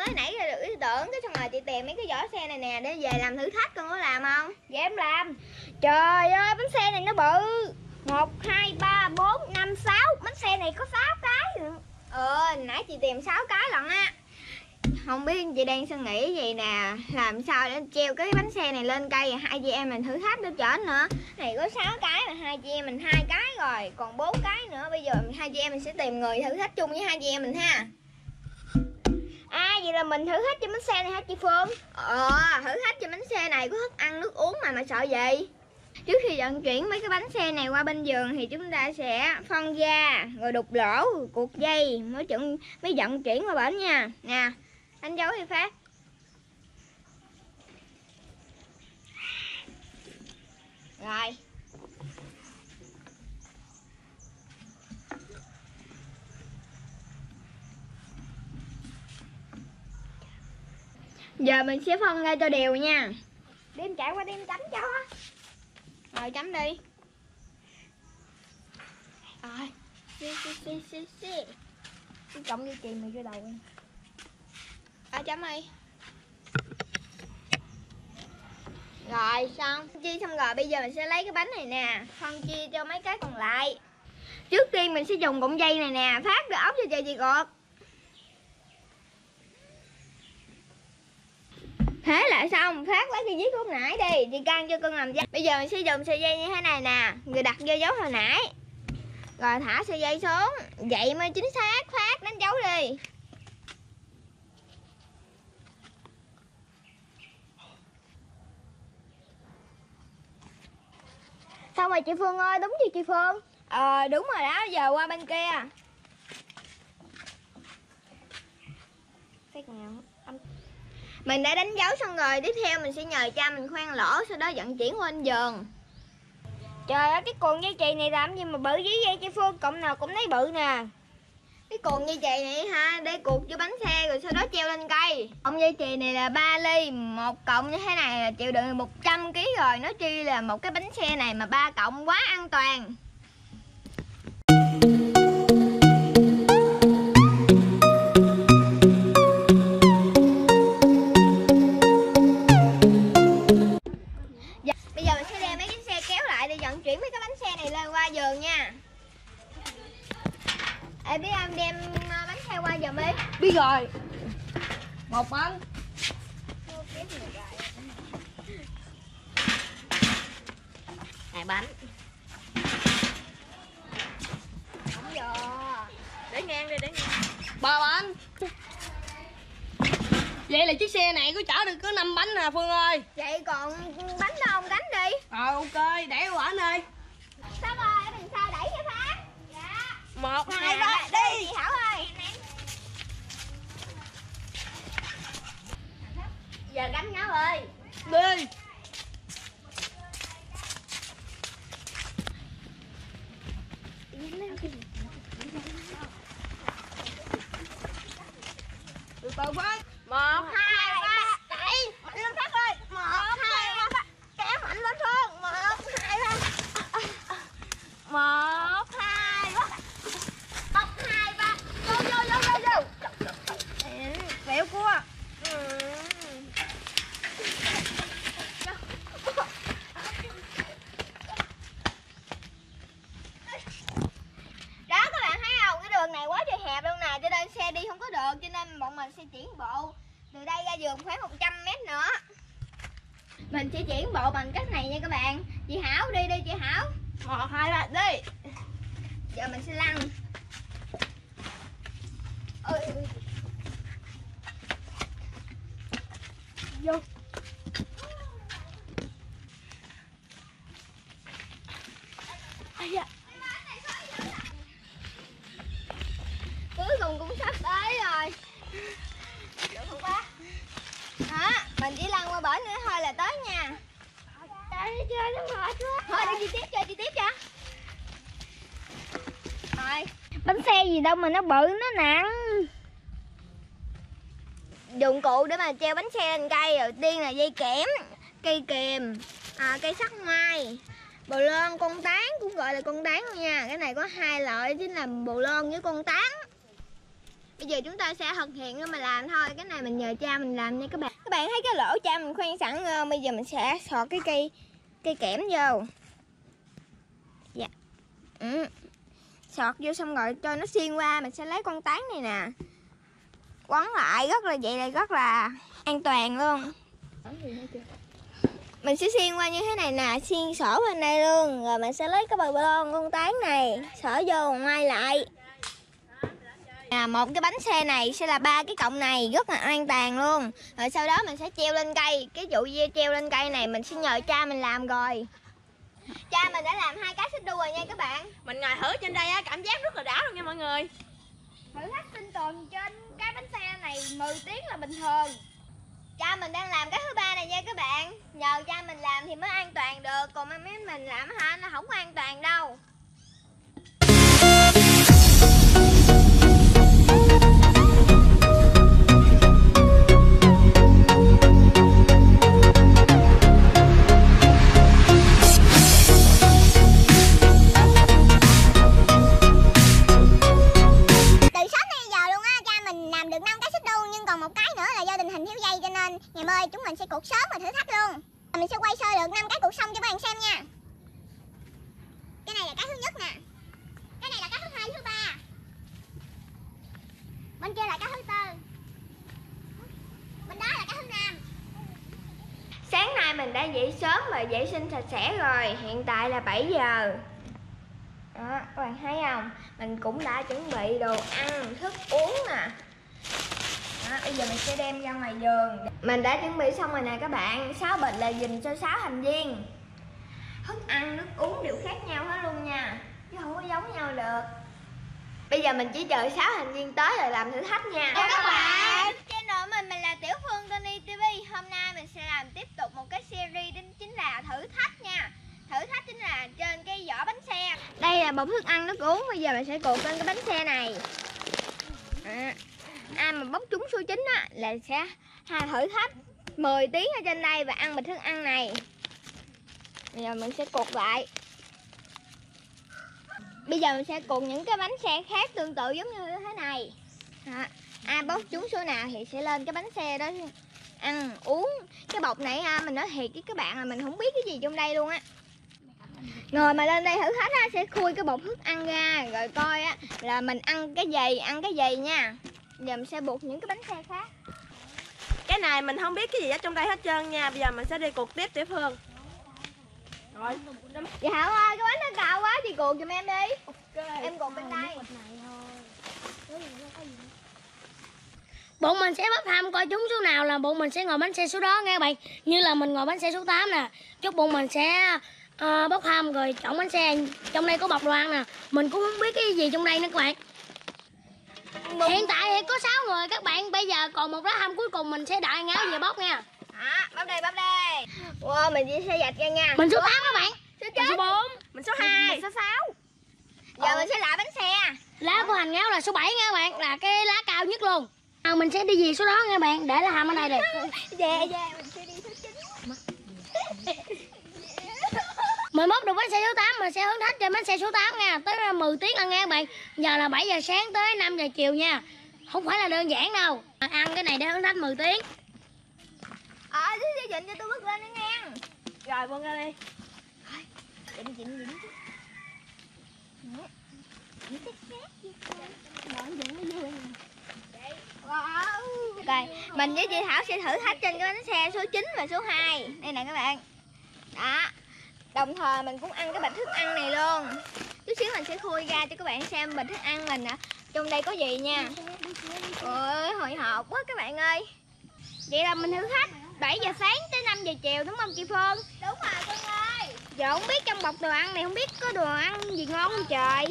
mới nãy ra được ý tưởng cái xong rồi chị tìm mấy cái vỏ xe này nè để về làm thử thách con có làm không? Dạ em làm. Trời ơi bánh xe này nó bự. Một hai ba bốn năm sáu. Bánh xe này có 6 cái. Ờ nãy chị tìm 6 cái lận á. Không biết chị đang suy nghĩ gì nè. Làm sao để treo cái bánh xe này lên cây hai chị em mình thử thách được trở nữa. Này có 6 cái mà hai chị em mình hai cái rồi còn bốn cái nữa. Bây giờ hai chị em mình sẽ tìm người thử thách chung với hai chị em mình ha vậy là mình thử thách cho bánh xe này hả chị Phương ờ thử thách cho bánh xe này có thức ăn nước uống mà mà sợ gì Trước khi vận chuyển mấy cái bánh xe này qua bên giường thì chúng ta sẽ phân ra, rồi đục lỗ, cuột dây mới chuẩn mới vận chuyển qua bển nha. Nè, đánh dấu thì phát. Rồi. Giờ mình sẽ phân ra cho đều nha. Đêm chạy qua đêm chấm cho Rồi chấm đi. Rồi. Xì xì xì xì xì. Cái cộng dây chuyền mày vô đầu em À chấm đi. Rồi xong Chia xong rồi bây giờ mình sẽ lấy cái bánh này nè Phân chia cho mấy cái còn lại Trước tiên mình sẽ dùng cụm dây này nè Phát được ốc cho chị chị cột Dạ, xong, Phát lấy cái viết lúc nãy đi. Chị căng cho con làm dây. Bây giờ mình sẽ dùng sợi dây như thế này nè. Người đặt vô dấu hồi nãy. Rồi, thả sợi dây xuống. Vậy mới chính xác Phát đánh dấu đi. Xong rồi chị Phương ơi, đúng chưa chị Phương? Ờ đúng rồi đó, giờ qua bên kia. Phát nào? Mình đã đánh dấu xong rồi Tiếp theo mình sẽ nhờ cha mình khoan lỗ Sau đó vận chuyển qua bên giường Trời ơi cái cuộn dây chuyền này làm gì mà bự dữ vậy? Chị Phương Cộng nào cũng thấy bự nè. Cái cuộn dây chuyền này ha Để cuộn cho bánh xe rồi sau đó treo lên cây. Cộng dây chuyền này là 3 ly một cộng như thế này là chịu đựng 100 kg rồi. Nói chi là một cái bánh xe này mà ba cộng quá an toàn Biết rồi. Một bánh. Hai bánh. Không giờ Để ngang đi để ngang. Ba bánh. Vậy là chiếc xe này có chở được có 5 bánh nè Phương ơi. Vậy còn bánh đâu ông đánh đi. Ờ ok để quả đi Sao rồi? Đằng sau đẩy cho phá. Dạ. Một hai ba ba đi chị Thảo ơi Giờ gánh nó ơi. Đi. Từ từ phát Một hai ba đẩy mạnh lên phát ơi một hai ba kéo mạnh lên phương một hai ba một hai ba một hai ba vô vô vô vô vô Ừ, Kẹo cua Ừ. đó các bạn thấy không cái đường này quá trời hẹp luôn nè cho nên xe đi không có được cho nên bọn mình sẽ chuyển bộ từ đây ra giường khoảng 100 mét nữa mình sẽ chuyển bộ bằng cách này nha các bạn chị Hảo đi đi chị Hảo Một hai ba đi giờ mình sẽ lăn. Ơi Vô Ây da cuối cùng cũng sắp tới rồi được không quá đó mình chỉ lăn qua bển nữa thôi là tới nha Trời chơi nó mệt quá thôi đi đi tiếp cho đi tiếp cho rồi Bánh xe gì đâu mà nó bự nó nặng. Dụng cụ để mà treo bánh xe lên cây đầu tiên là dây kẽm cây kìm à, cây sắt mai bồ lon con tán cũng gọi là con tán nha. Cái này có hai loại chính là bồ lon với con tán. Bây giờ chúng ta sẽ thực hiện mà làm thôi. Cái này mình nhờ cha mình làm nha các bạn. Các bạn thấy cái lỗ cha mình khoan sẵn không? Bây giờ mình sẽ sọt cái cây cây kẽm vô. Dạ. Ừ sọt vô xong rồi cho nó xuyên qua mình sẽ lấy con tán này nè. Quấn lại rất là vậy là rất là an toàn luôn. Mình sẽ xuyên qua như thế này nè xuyên sổ bên đây luôn rồi mình sẽ lấy cái bờ lon con tán này xỏ vô ngoài lại. À, một cái bánh xe này sẽ là ba cái cọng này rất là an toàn luôn. Rồi sau đó mình sẽ treo lên cây cái vụ dê treo lên cây này mình sẽ nhờ cha mình làm rồi cha mình đã làm hai cái xích đu rồi nha các bạn. Mình ngồi thử trên đây á cảm giác rất là đã luôn nha mọi người. Thử thách sinh tồn trên cái bánh xe này 10 tiếng là bình thường. Cha mình đang làm cái thứ ba này nha các bạn. Nhờ cha mình làm thì mới an toàn được còn mấy mình làm hả? Nó không an toàn đâu ngày mai chúng mình sẽ cuộc sớm và thử thách luôn. Mình sẽ quay sơ được năm cái cuộc xong cho các bạn xem nha. Cái này là cái thứ nhất nè. Cái này là cái thứ hai thứ ba. Bên kia là cái thứ tư. Bên đó là cái thứ năm. Sáng nay mình đã dậy sớm và vệ sinh sạch sẽ rồi. Hiện tại là 7 giờ. Đó, các bạn thấy không? Mình cũng đã chuẩn bị đồ ăn, thức uống nè bây giờ mình sẽ đem ra ngoài giường Mình đã chuẩn bị xong rồi nè các bạn. 6 bịch là dùm cho 6 thành viên. Thức ăn, nước uống đều khác nhau hết luôn nha. Chứ không có giống nhau được. Bây giờ mình chỉ chờ 6 thành viên tới rồi làm thử thách nha. Chào các bạn. Channel mình mình là Tiểu Phương Tony TV Hôm nay mình sẽ làm tiếp tục một cái series đó chính là thử thách nha. Thử thách chính là trên cái vỏ bánh xe. Đây là một thức ăn nước uống. Bây giờ mình sẽ cuộn lên cái bánh xe này. À, Ai mà bóc trúng số chín á, là sẽ thử thách 10 tiếng ở trên đây và ăn bịch thức ăn này. Bây giờ mình sẽ cuộn lại. Bây giờ mình sẽ cuộn những cái bánh xe khác tương tự giống như thế này. Đó. Ai bóc trúng số nào thì sẽ lên cái bánh xe đó ăn, uống. Cái bọc này ha mình nói thiệt với các bạn là mình không biết cái gì trong đây luôn á. Người mà lên đây thử thách á, sẽ khui cái bọc thức ăn ra, rồi coi á, là mình ăn cái gì, ăn cái gì nha giờ mình sẽ buộc những cái bánh xe khác. Cái này mình không biết cái gì ở trong đây hết trơn nha. Bây giờ mình sẽ đi cuộc tiếp tiểu phương rồi. Dạ hảo ơi cái bánh nó cao quá thì cuộn giùm em đi. Em cuộn bên đây. bọn mình sẽ bốc thăm coi trúng số nào là bọn mình sẽ ngồi bánh xe số đó nghe bạn như là mình ngồi bánh xe số 8 nè. Chúc bọn mình sẽ ờ, bốc thăm rồi chọn bánh xe. Trong đây có bọc đồ ăn nè. Mình cũng không biết cái gì trong đây nữa các bạn hiện tại thì có 6 người các bạn bây giờ còn một lá thăm cuối cùng mình sẽ đợi ngáo về bốc nha. Đó bắp đây bắp đây. Wow mình chỉ sẽ dạch ra nha. Mình số 8 các bạn. Số mình chín. số 4 mình số 2 mình số sáu. Giờ mình sẽ lại bánh xe. Lá của hành ngáo là số 7 nha các bạn là cái lá cao nhất luôn. À, mình sẽ đi về số đó nha bạn để lá thăm ở đây đi. Về về 11 được bánh xe số 8 mà xe hướng thách trên bánh xe số 8 nha. Tới 10 tiếng ăn nghe bạn. Giờ là 7 giờ sáng tới 5 giờ chiều nha. Không phải là đơn giản đâu. À, ăn cái này để hướng thách 10 tiếng. Ờ à, chứ dịnh cho tôi bước lên đi nghe. Rồi buông ra đi. Dịnh dịnh dịnh chứ. Rồi mình với chị Thảo sẽ thử thách trên cái bánh xe số 9 và số 2 đây nè các bạn. Đó. Đồng thời mình cũng ăn cái bịch thức ăn này luôn. Chút xíu mình sẽ khui ra cho các bạn xem bịch thức ăn mình nè. Trong đây có gì nha? Ôi, hồi hộp quá các bạn ơi. Vậy là mình thử thách 7 giờ sáng tới 5 giờ chiều đúng không chị Phương? Đúng rồi Phương ơi. Giờ không biết trong bọc đồ ăn này không biết có đồ ăn gì ngon không trời.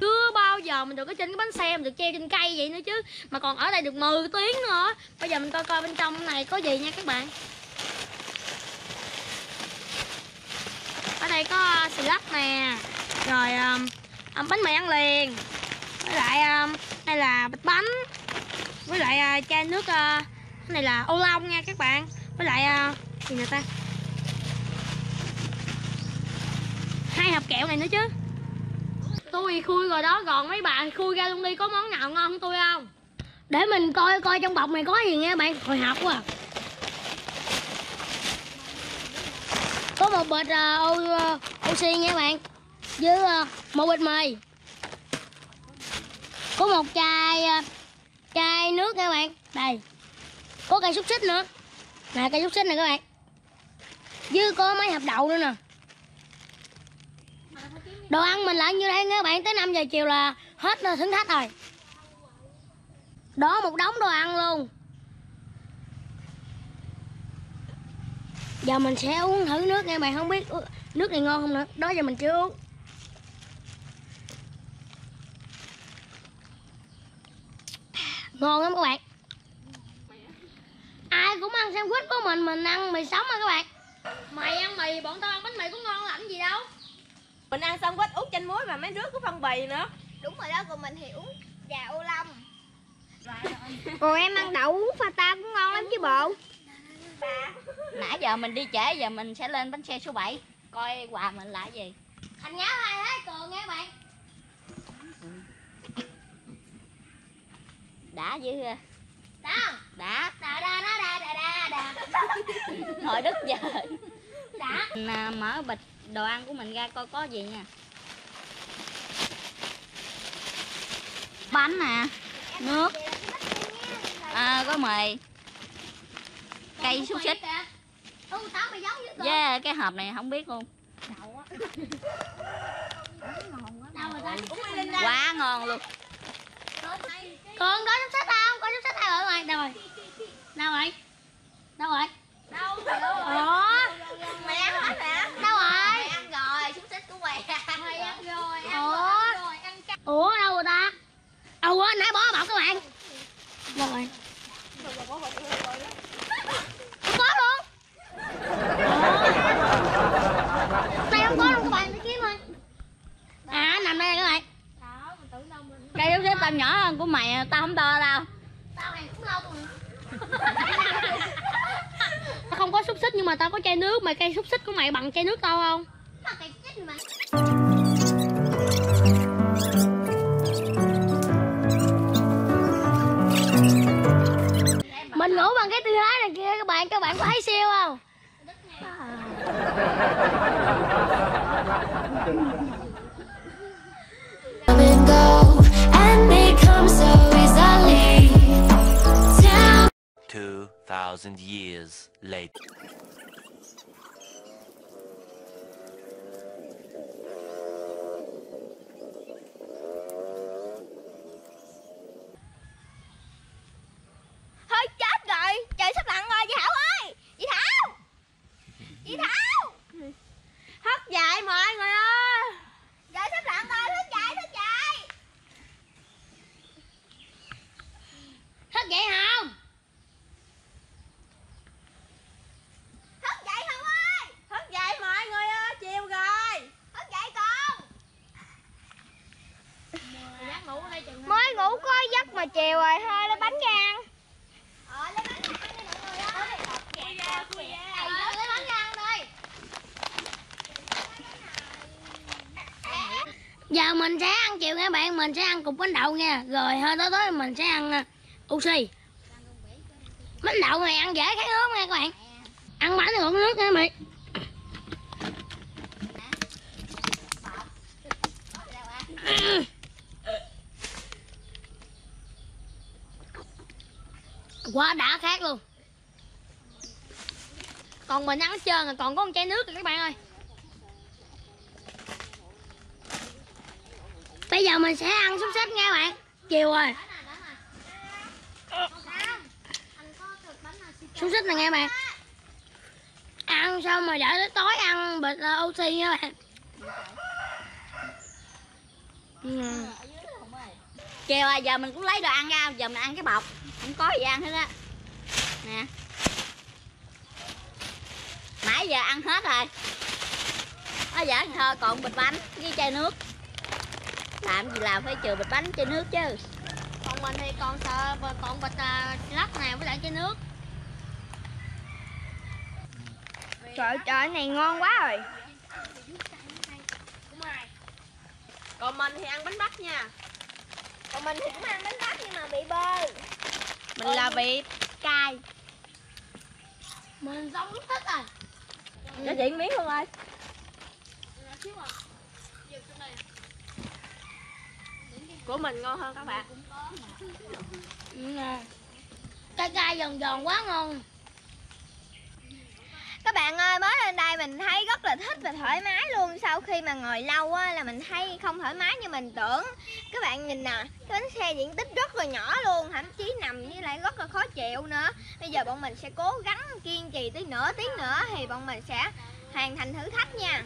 Chưa bao giờ mình được ở trên cái bánh xe Mình được treo trên cây vậy nữa chứ. Mà còn ở đây được 10 tiếng nữa. Bây giờ mình coi coi bên trong này có gì nha các bạn đây có ờ, xì lắc nè Rồi um, um, bánh mì ăn liền Với lại um, đây là bịch bánh Với lại uh, chai nước uh, Cái này là ô long nha các bạn Với lại uh, gì nữa ta? Hai hộp kẹo này nữa chứ. Tôi khui rồi đó còn mấy bà khui ra luôn đi có món nào ngon không tôi không? Để mình coi coi trong bọc này có gì nha bạn hồi hộp quá à. Có một bịch à, uh, oxy ờ, nha bạn với uh, một bịch mì. Có một chai uh, chai nước nha bạn. Đây. Có cây xúc xích nữa. Là cây xúc xích này các bạn. Với có mấy hộp đậu nữa nè. Đồ ăn mình là như đây nha các bạn. Tới 5 giờ chiều là hết thử thách rồi. Đó một đống đồ ăn luôn. Giờ mình sẽ uống thử nước nha bạn không biết nước này ngon không nữa. Đó giờ mình chưa uống. Ngon lắm các bạn. Ai cũng ăn sandwich của mình mình ăn mì sống mà các bạn. Mày ăn mì bọn tao ăn bánh mì có ngon lắm gì đâu. Mình ăn xong quết út chanh muối và mấy đứa có phân bì nữa. Đúng rồi đó, còn mình thì uống trà ô long Còn em ăn đậu uống Fanta cũng ngon lắm chứ bộ Nãy giờ mình đi trễ giờ mình sẽ lên bánh xe số 7 Coi quà mình là gì. Thành nháo hai thái cường nha các bạn Đã dữ ha. đó Đã. Đà đà đà đà đà đà đà. Hồi đức giờ đã. Mình à, mở bịch đồ ăn của mình ra coi có gì nha. Bánh nè Nước. à, Có mì Cây xúc xích. mày với cái hộp này không biết luôn. Đâu rồi ta Quá. Ngon. Luôn. Còn có xúc xích không? Có xúc xích ai ở ngoài? Đâu rồi? Đâu rồi? Đâu rồi? Đâu ủa? Mày ăn hết hả? đâu rồi? Ăn rồi xúc xích của mày. Mày ăn rồi ủa? ủa đâu rồi ta? Đâu á nãy bỏ bọc các bạn. Rồi không có luôn Ủa? đây không có luôn các bạn đi kiếm ơi à nằm đây nè các bạn cây xúc xích tao nhỏ hơn của mày tao không to đâu tao này cũng lâu rồi không có xúc xích nhưng mà tao có chai nước mà cây xúc xích của mày bằng chai nước tao không? Mình ngủ bằng cái tư thế này kia các bạn các bạn có thấy siêu không? Come and go, and they come so easily. Tell 2,000 years later. Thôi chết rồi, trời sắp lặn rồi chị Thảo ơi Chị Thảo Chị Thảo Hết dạy mọi người ơi Trời sắp lặn rồi, thức dậy, thức dậy thức dậy không Thức dậy không ơi Hết dạy mọi người ơi Chiều rồi Thức dậy con dám ngủ ở đây chừng Mới ngủ có giấc mà chiều rồi, thôi lấy bánh ra ăn Ờ, lấy bánh ra ăn đi mọi người ơi Khui ra khui ra Ờ, lấy bánh ra ăn đi giờ mình sẽ ăn chiều nha bạn, mình sẽ ăn cục bánh đậu nha. Rồi, hơi tối tối mình sẽ ăn à, oxy. Bánh đậu này ăn dễ khát nước nha các bạn. Ăn bánh thì uống nước nha, mày. Quá đã khát luôn. Còn mình ăn hết trơn rồi, còn có một chai nước rồi các bạn ơi. Bây giờ mình sẽ ăn xúc xích nha bạn. Chiều rồi. Xúc xích này nghe bạn. Ăn xong rồi giải tới tối ăn bịch oxy nha bạn. Ừ. chiều rồi, giờ mình cũng lấy đồ ăn ra, giờ mình ăn cái bọc. Không có gì ăn hết á. Nè. Nãy giờ ăn hết rồi. Bây giờ thôi, còn bịch bánh với chai nước làm gì làm phải trừ bịch bánh chai nước chứ. Còn mình thì còn sợ còn bịch uh, lắc này với lại chai nước. Trời trời, này ngon quá rồi. Còn mình thì ăn bánh bắp nha. Còn mình thì cũng ăn bánh bắp nhưng mà bị bơ. Mình là bị cay. Mình xong lúc thích rồi. Cho chị miếng luôn ơi của mình ngon hơn các bạn. Ừ. Cay cay giòn giòn quá ngon. Các bạn ơi, mới lên đây mình thấy rất là thích và thoải mái luôn. Sau khi mà ngồi lâu á, là mình thấy không thoải mái như mình tưởng. Các bạn nhìn nè, cái bánh xe diện tích rất là nhỏ luôn Thậm chí nằm với lại rất là khó chịu nữa. Bây giờ bọn mình sẽ cố gắng kiên trì tới nửa tiếng nữa Thì bọn mình sẽ hoàn thành thử thách nha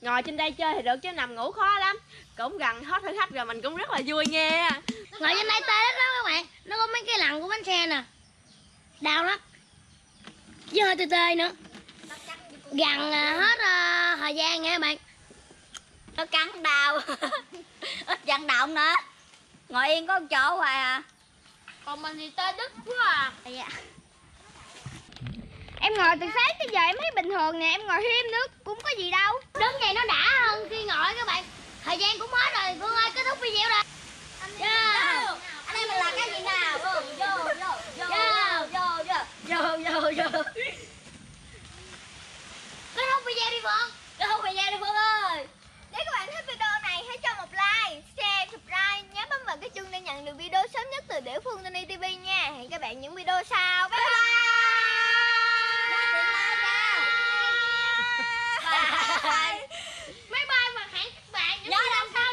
ngồi trên đây chơi thì được chứ nằm ngủ khó lắm. Cũng gần hết thử thách rồi mình cũng rất là vui nha ngồi trên đây tê lắm đó các bạn. Nó có mấy cái lằn của bánh xe nè. Đau lắm. Với hơi tê tê nữa. Gần à, hết à, thời gian nha các bạn. Nó cắn đau. Ít vận động nữa. Ngồi yên có một chỗ hoài à. Còn mình thì tê đứt quá à. Dạ. Em ngồi từ sáng tới giờ em thấy bình thường nè Em ngồi thêm nữa cũng có gì đâu. Đứng vậy nó đã hơn khi ngồi các bạn. Thời gian cũng hết rồi phương ơi kết thúc video rồi. Yeah. anh em mình làm cái gì nào? Vô vô vô vô Vô. vô vô vô vô vô kết thúc video đi phương. Không phải ra đi phương ơi. Nếu các bạn thích video này hãy cho một like, share, subscribe Nhớ bấm vào cái chuông để nhận được video sớm nhất từ địa phương Tony TV nha. Hẹn các bạn những video sau. Bye bye bye. Bye bye và hẹn bạn những video sau.